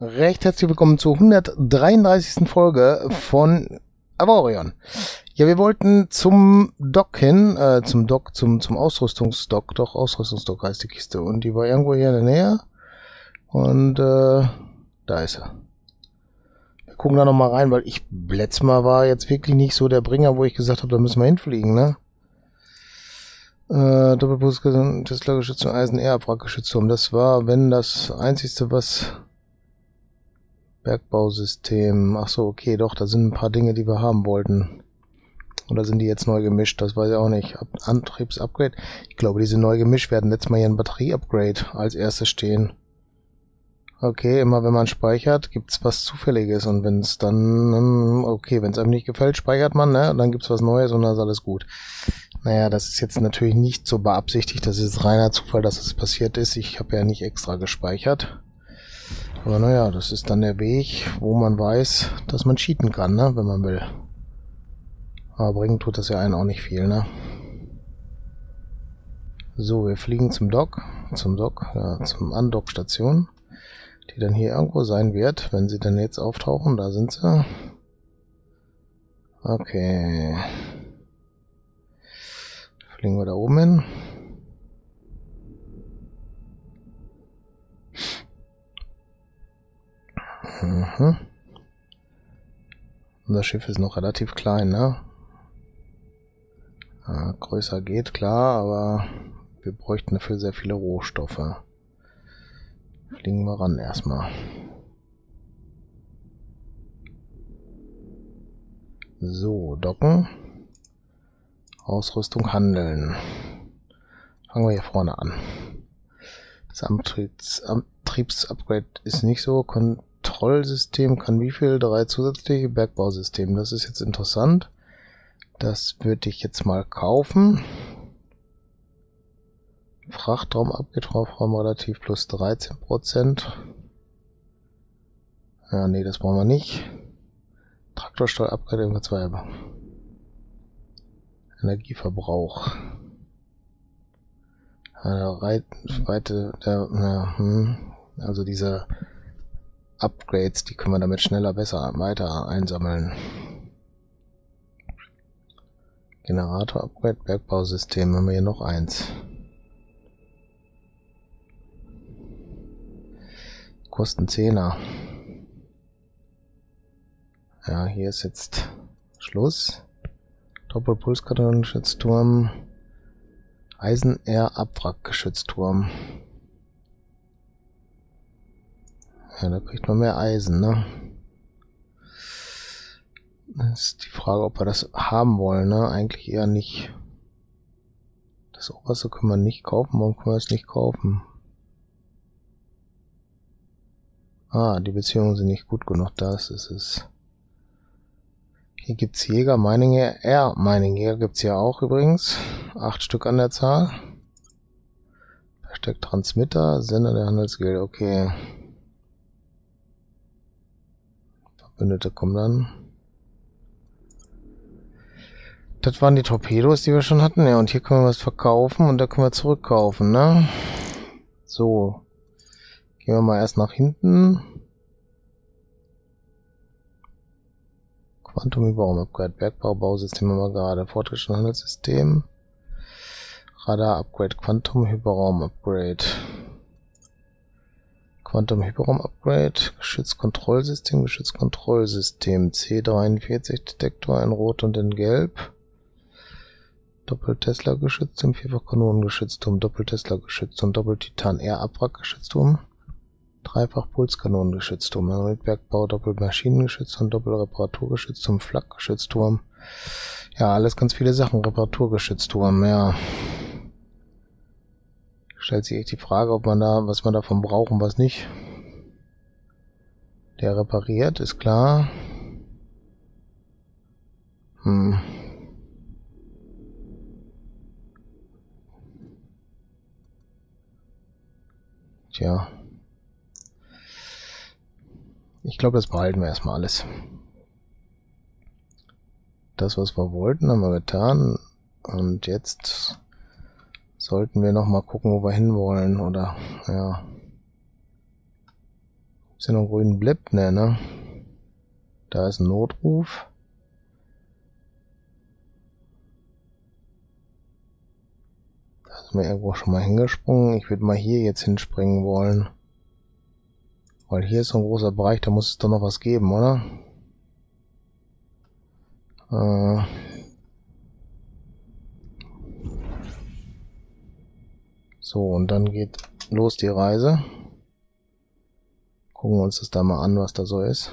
Recht herzlich willkommen zur 133. Folge von Avorion. Ja, wir wollten zum Dock hin, äh, zum Dock, zum, zum Ausrüstungsdock, doch, Ausrüstungsdock heißt die Kiste. Und die war irgendwo hier in der Nähe. Und, äh, da ist er. Wir gucken da nochmal rein, weil ich letztes Mal war jetzt wirklich nicht so der Bringer, wo ich gesagt habe, da müssen wir hinfliegen, ne? Äh, Doppelbus, Tesla geschützt und Eisen Air Abwrackgeschützturm. Das war, wenn das einzigste, was Bergbausystem. Ach so, okay, doch, da sind ein paar Dinge, die wir haben wollten. Oder sind die jetzt neu gemischt? Das weiß ich auch nicht. Ab Antriebsupgrade. Ich glaube, die sind neu gemischt. werden letztes Mal hier ein Batterieupgrade als erstes stehen. Okay, immer wenn man speichert, gibt's was Zufälliges. Und wenn es dann, okay, wenn es einem nicht gefällt, speichert man, ne? Dann gibt's was Neues und dann ist alles gut. Naja, das ist jetzt natürlich nicht so beabsichtigt. Das ist reiner Zufall, dass es passiert ist. Ich habe ja nicht extra gespeichert. Aber naja, das ist dann der Weg, wo man weiß, dass man cheaten kann, ne? Wenn man will. Aber bringen tut das ja einen auch nicht viel, ne? So, wir fliegen zum Dock, zum Dock, ja, zum Undock-Station, die dann hier irgendwo sein wird, wenn sie dann jetzt auftauchen. Da sind sie. Okay. Fliegen wir da oben hin. Mhm. Das Schiff ist noch relativ klein, ne? Ja, größer geht, klar, aber wir bräuchten dafür sehr viele Rohstoffe. Fliegen wir ran erstmal. So, docken. Ausrüstung handeln. Fangen wir hier vorne an. Das Antriebsupgrade ist nicht so. Kontrollsystem kann wie viel? Drei zusätzliche Bergbausysteme. Das ist jetzt interessant. Das würde ich jetzt mal kaufen. Frachtraum Abgetraufraum relativ plus 13%. Ja, nee, das brauchen wir nicht. Traktorsteuer Upgrade 2. Energieverbrauch. Ja, Weite der, ja, hm, also diese Upgrades, die können wir damit schneller besser weiter einsammeln. Generator Upgrade, Bergbausystem, haben wir hier noch eins. Kosten 10er. Ja, hier ist jetzt Schluss. Doppelpulskanonengeschützturm. Eisen-R-Abwrackgeschützturm. Ja, da kriegt man mehr Eisen, ne? Das ist die Frage, ob wir das haben wollen, ne? Eigentlich eher nicht. Das oberste können wir nicht kaufen, warum können wir es nicht kaufen? Ah, die Beziehungen sind nicht gut genug, das ist es. Hier gibt's Jäger, Mining R, Mining Jäger gibt's ja auch übrigens. Acht Stück an der Zahl. Versteckt Transmitter, Sender der Handelsgilde, okay. Verbündete kommen dann. Das waren die Torpedos, die wir schon hatten. Ja, und hier können wir was verkaufen und da können wir zurückkaufen, ne? So. Gehen wir mal erst nach hinten. Quantum Überraum Upgrade, Bergbau, Bausystem haben wir gerade, fortgeschrittenes Handelssystem, Radar Upgrade, Quantum Hyperraum Upgrade, Quantum Hyperraum Upgrade, Geschützkontrollsystem, Geschützkontrollsystem, C43 Detektor in Rot und in Gelb, Doppel-Tesla Geschützturm, Vierfach Kanonengeschützturm, Doppel-Tesla Geschützturm, Doppel-Titan R Abwrack Geschützturm, Dreifach Pulskanonengeschützturm, erneut Bergbau, Doppelmaschinengeschützturm, Doppelreparaturgeschützturm, Flakgeschützturm. Ja, alles ganz viele Sachen. Reparaturgeschützturm, ja. Stellt sich echt die Frage, ob man da, was man davon braucht und was nicht. Der repariert, ist klar. Hm. Tja. Ich glaube, das behalten wir erstmal alles. Das, was wir wollten, haben wir getan. Und jetzt sollten wir noch mal gucken, wo wir hinwollen. Oder, ja. Ist hier noch einen grünen Blip? Ne, ne? Da ist ein Notruf. Da sind wir irgendwo schon mal hingesprungen. Ich würde mal hier jetzt hinspringen wollen. Weil hier ist so ein großer Bereich, da muss es doch noch was geben, oder? Äh so, und dann geht los die Reise. Gucken wir uns das da mal an, was da so ist.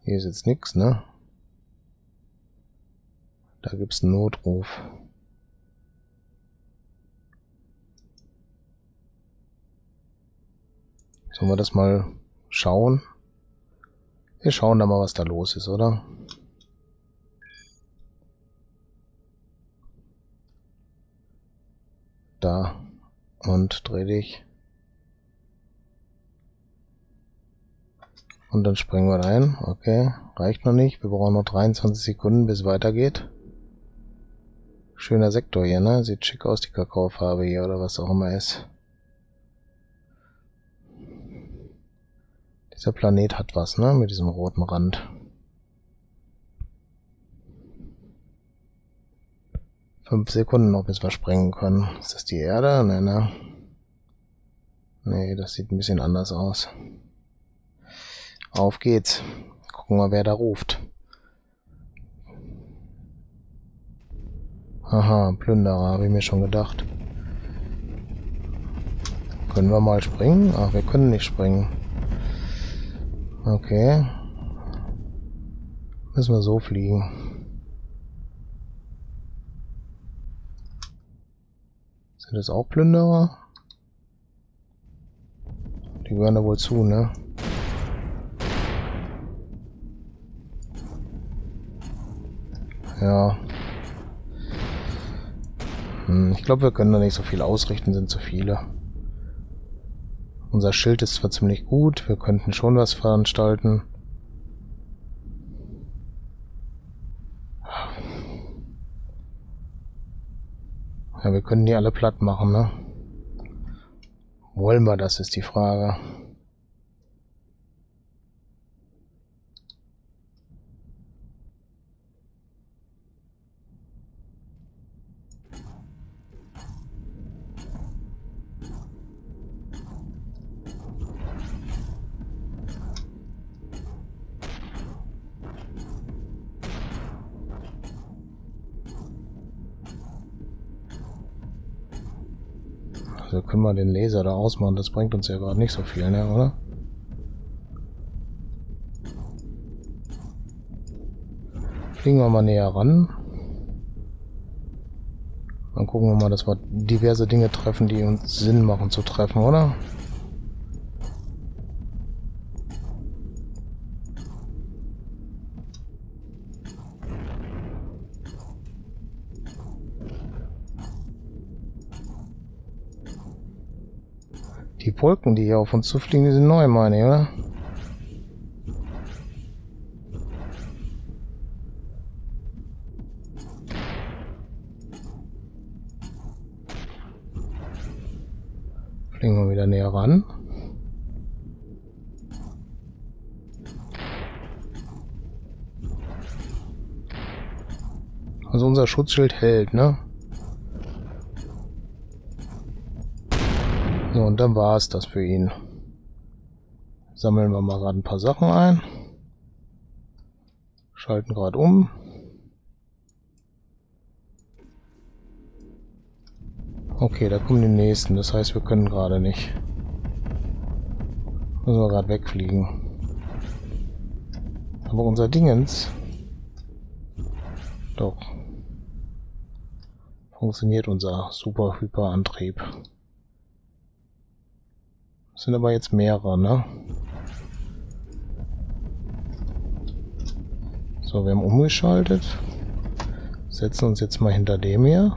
Hier ist jetzt nichts, ne? Da gibt's einen Notruf. Sollen wir das mal schauen? Wir schauen da mal, was da los ist, oder? Da. Und dreh dich. Und dann springen wir rein. Okay, reicht noch nicht. Wir brauchen noch 23 Sekunden, bis es weitergeht. Schöner Sektor hier, ne? Sieht schick aus, die Kakaofarbe hier, oder was auch immer ist. Dieser Planet hat was, ne? Mit diesem roten Rand. Fünf Sekunden noch, bis wir springen können. Ist das die Erde? Ne, ne. Nee, das sieht ein bisschen anders aus. Auf geht's. Gucken wir, wer da ruft. Aha, Plünderer, habe ich mir schon gedacht. Können wir mal springen? Ach, wir können nicht springen. Okay. Müssen wir so fliegen. Sind das auch Plünderer? Die gehören da wohl zu, ne? Ja. Hm, ich glaube, wir können da nicht so viel ausrichten, sind zu viele. Unser Schild ist zwar ziemlich gut, wir könnten schon was veranstalten. Ja, wir können die alle platt machen, ne? Wollen wir das, ist die Frage. Also können wir den Laser da ausmachen. Das bringt uns ja gerade nicht so viel, ne, oder? Fliegen wir mal näher ran. Dann gucken wir mal, dass wir diverse Dinge treffen, die uns Sinn machen zu treffen, oder? Wolken, die hier auf uns zufliegen, die sind neu, meine ich, oder? Fliegen wir wieder näher ran. Also unser Schutzschild hält, ne? Und dann war es das für ihn. Sammeln wir mal gerade ein paar Sachen ein. Schalten gerade um. Okay, da kommen die nächsten. Das heißt, wir können gerade nicht. Müssen wir gerade wegfliegen. Aber unser Dingens... Doch. Funktioniert unser Super-Hyper-Antrieb. Sind aber jetzt mehrere, ne? So, wir haben umgeschaltet. Setzen uns jetzt mal hinter dem hier.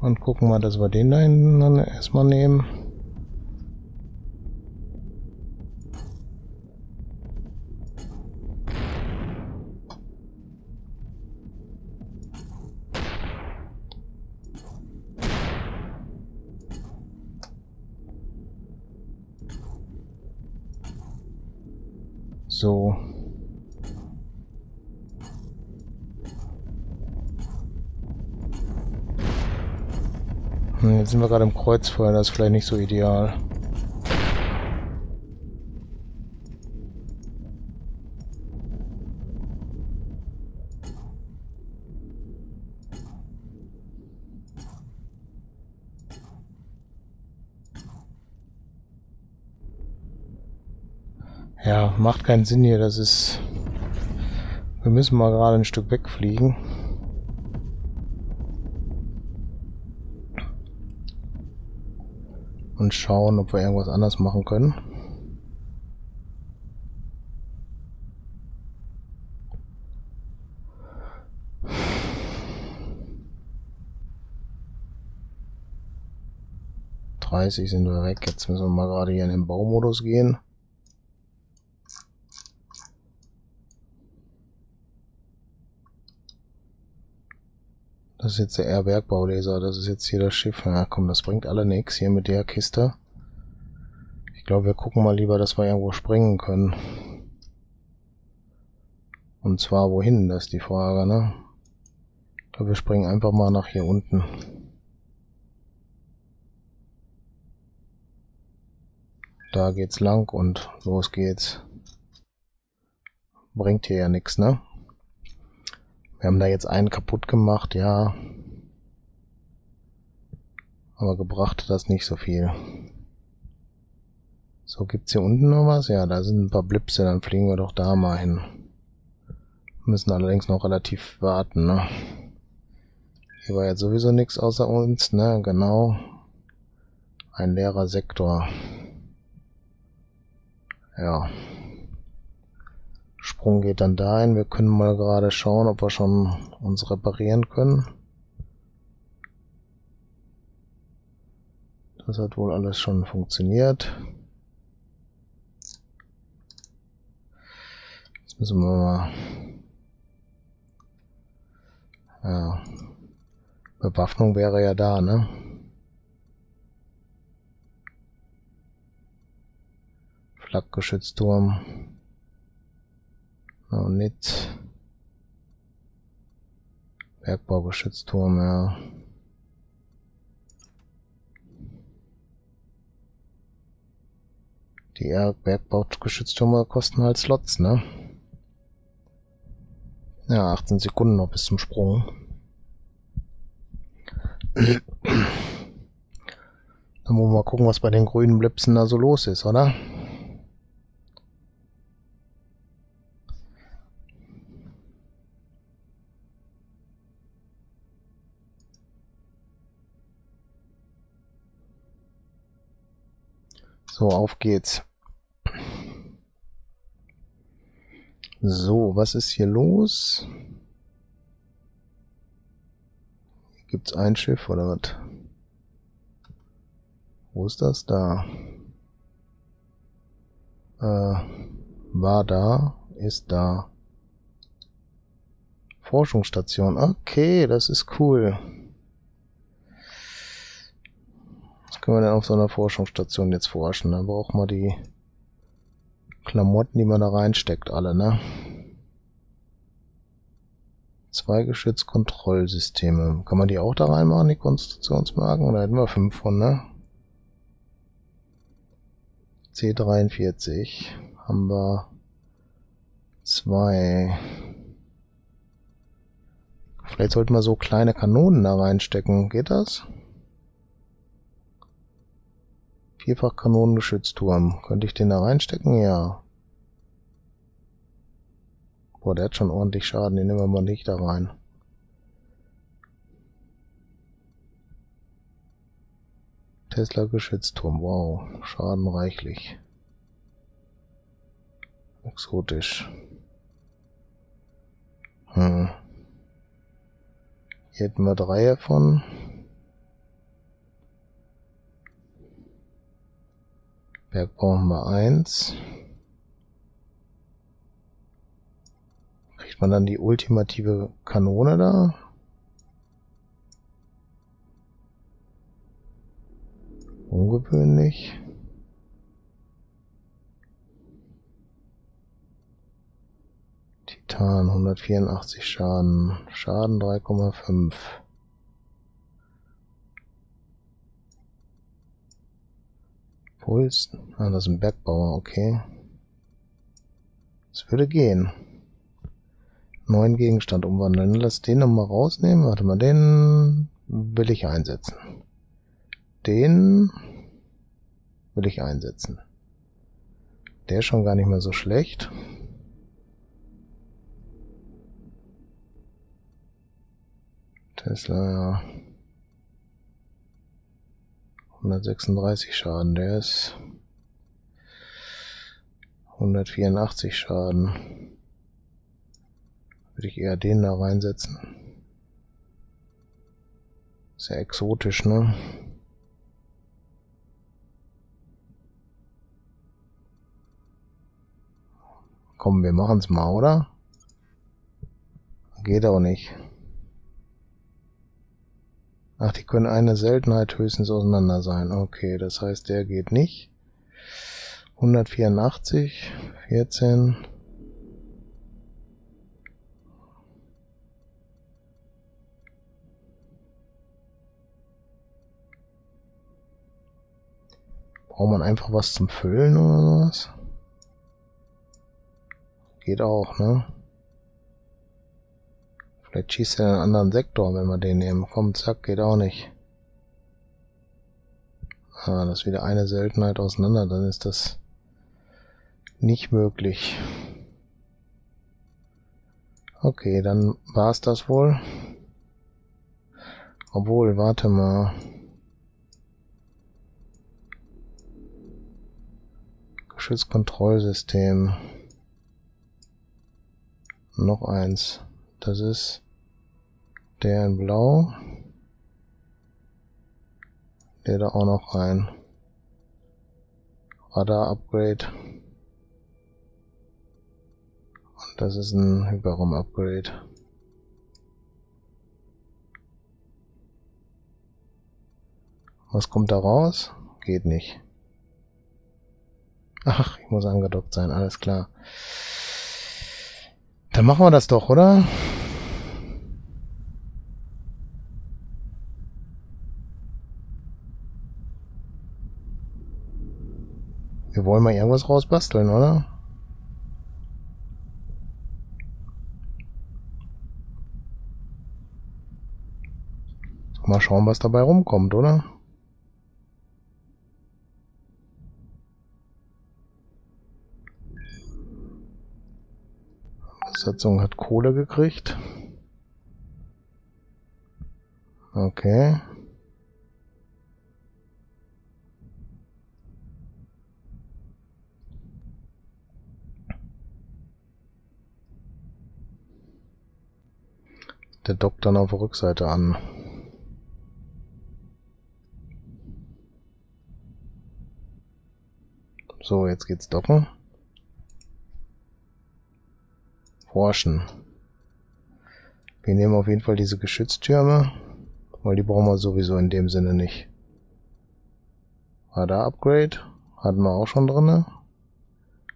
Und gucken mal, dass wir den da hinten dann erstmal nehmen. Hm, jetzt sind wir gerade im Kreuzfeuer, das ist vielleicht nicht so ideal. Ja, macht keinen Sinn hier, das ist... Wir müssen mal gerade ein Stück wegfliegen. Und schauen, ob wir irgendwas anders machen können. Sind wir weg. Jetzt müssen wir mal gerade hier in den Baumodus gehen. Das ist jetzt der R-Bergbaulaser, das ist jetzt hier das Schiff. Ja komm, das bringt alle nichts hier mit der Kiste. Ich glaube, wir gucken mal lieber, dass wir irgendwo springen können. Und zwar wohin, das ist die Frage, ne? Ich glaube, wir springen einfach mal nach hier unten. Da geht's lang und los geht's. Bringt hier ja nichts, ne? Wir haben da jetzt einen kaputt gemacht, ja. Aber gebracht hat das nicht so viel. So, gibt's hier unten noch was? Ja, da sind ein paar Blipse, dann fliegen wir doch da mal hin. Müssen allerdings noch relativ warten, ne? Hier war jetzt sowieso nichts außer uns, ne? Genau. Ein leerer Sektor. Ja. Sprung geht dann dahin. Wir können mal gerade schauen, ob wir schon uns reparieren können. Das hat wohl alles schon funktioniert. Jetzt müssen wir mal... Ja. Bewaffnung wäre ja da, ne? Flakgeschützturm. No, nicht. Bergbaugeschützturm, ja. Die Bergbaugeschütztürme kosten halt Slots, ne? Ja, 18 Sekunden noch bis zum Sprung. Dann wollen wir mal gucken, was bei den grünen Blipsen da so los ist, oder? So, auf geht's. So, was ist hier los? Gibt's ein Schiff oder was? Wo ist das? Da. Äh, war da, ist da. Forschungsstation. Okay, das ist cool. Können wir denn auf so einer Forschungsstation jetzt forschen? Da braucht man die Klamotten, die man da reinsteckt, alle, ne? Zwei Geschützkontrollsysteme. Kann man die auch da reinmachen, die Konstruktionsmarken? Oder hätten wir fünf von, ne? C43 haben wir zwei. Vielleicht sollten wir so kleine Kanonen da reinstecken. Geht das? Vierfach Kanonengeschützturm. Könnte ich den da reinstecken? Ja. Boah, der hat schon ordentlich Schaden. Den nehmen wir mal nicht da rein. Tesla Geschützturm. Wow. Schaden reichlich. Exotisch. Hm. Hier hätten wir drei davon. Berg brauchen wir eins. Kriegt man dann die ultimative Kanone da? Ungewöhnlich. Titan, 184 Schaden. Schaden 3,5. Puls. Ah, das ist ein Bergbauer, okay. Das würde gehen. Neuen Gegenstand umwandeln. Lass den nochmal rausnehmen. Warte mal, den will ich einsetzen. Den will ich einsetzen. Der ist schon gar nicht mehr so schlecht. Tesla, ja. 136 Schaden, der ist 184 Schaden. Würde ich eher den da reinsetzen. Sehr exotisch, ne? Komm, wir machen's mal, oder? Geht auch nicht. Ach, die können eine Seltenheit höchstens auseinander sein. Okay, das heißt, der geht nicht. 184, 14. Braucht man einfach was zum Füllen oder sowas? Geht auch, ne? Vielleicht schießt er in einen anderen Sektor, wenn wir den nehmen. Komm, zack, geht auch nicht. Ah, das ist wieder eine Seltenheit auseinander, dann ist das nicht möglich. Okay, dann war's das wohl. Obwohl, warte mal. Geschützkontrollsystem. Noch eins. Das ist in Blau. Der da auch noch rein. Radar-Upgrade. Und das ist ein Hyperraum-Upgrade. Was kommt da raus? Geht nicht. Ach, ich muss angedockt sein, alles klar. Dann machen wir das doch, oder? Wir wollen mal irgendwas rausbasteln, oder? Mal schauen, was dabei rumkommt, oder? Besatzung hat Kohle gekriegt. Okay. Der dockt dann auf der Rückseite an. So, jetzt geht's docken. Forschen. Wir nehmen auf jeden Fall diese Geschütztürme, weil die brauchen wir sowieso in dem Sinne nicht. Radar-Upgrade hatten wir auch schon drinne.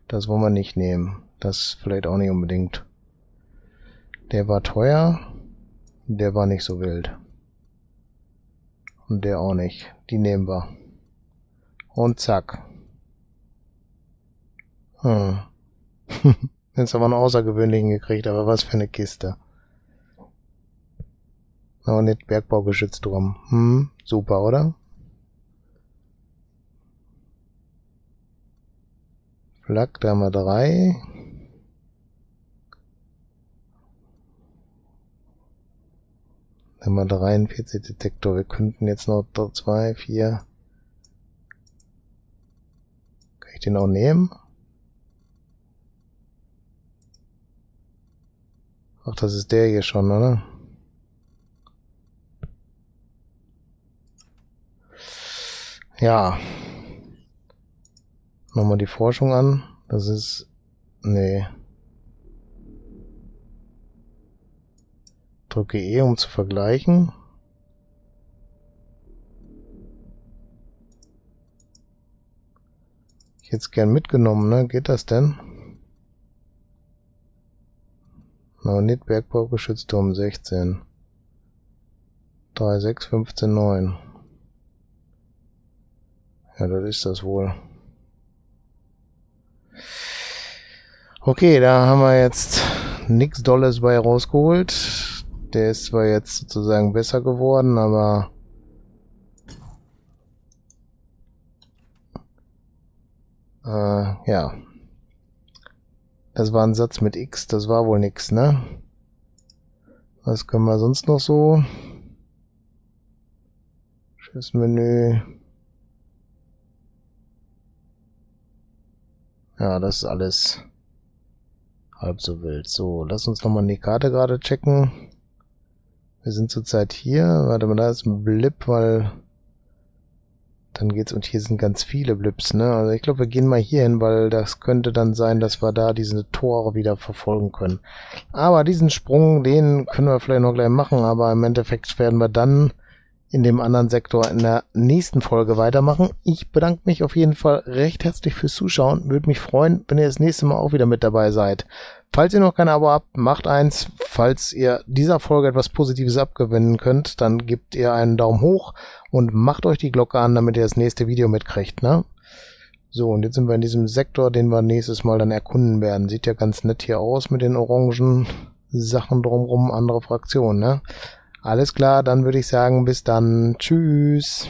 Das wollen wir nicht nehmen. Das vielleicht auch nicht unbedingt. Der war teuer. Der war nicht so wild. Und der auch nicht. Die nehmen wir. Und zack. Hm. Jetzt haben wir einen außergewöhnlichen gekriegt, aber was für eine Kiste. Oh, nicht Bergbaugeschützt drum. Hm, super, oder? Flak, da haben wir drei. Dann haben wir 43 Detektor. Wir könnten jetzt noch zwei, vier. Kann ich den auch nehmen? Ach, das ist der hier schon, oder? Ja. Nochmal die Forschung an. Das ist... Nee. Drücke E, um zu vergleichen. Ich hätte es gern mitgenommen, ne? Geht das denn? Naonit Bergbau Geschützturm 16. 3, 6, 15, 9. Ja, das ist das wohl. Okay, da haben wir jetzt nichts Dolles bei rausgeholt. Der ist zwar jetzt sozusagen besser geworden, aber äh, ja. Das war ein Satz mit X, das war wohl nix, ne? Was können wir sonst noch so? Menü. Ja, das ist alles halb so wild. So, lass uns nochmal die Karte gerade checken. Wir sind zurzeit hier. Warte mal, da ist ein Blip, weil dann geht's und hier sind ganz viele Blips, ne? Also ich glaube, wir gehen mal hier hin, weil das könnte dann sein, dass wir da diese Tore wieder verfolgen können. Aber diesen Sprung, den können wir vielleicht noch gleich machen, aber im Endeffekt werden wir dann in dem anderen Sektor in der nächsten Folge weitermachen. Ich bedanke mich auf jeden Fall recht herzlich fürs Zuschauen. Würde mich freuen, wenn ihr das nächste Mal auch wieder mit dabei seid. Falls ihr noch kein Abo habt, macht eins. Falls ihr dieser Folge etwas Positives abgewinnen könnt, dann gebt ihr einen Daumen hoch und macht euch die Glocke an, damit ihr das nächste Video mitkriegt, ne? So, und jetzt sind wir in diesem Sektor, den wir nächstes Mal dann erkunden werden. Sieht ja ganz nett hier aus mit den orangen Sachen drumrum, andere Fraktionen, ne? Alles klar, dann würde ich sagen, bis dann. Tschüss.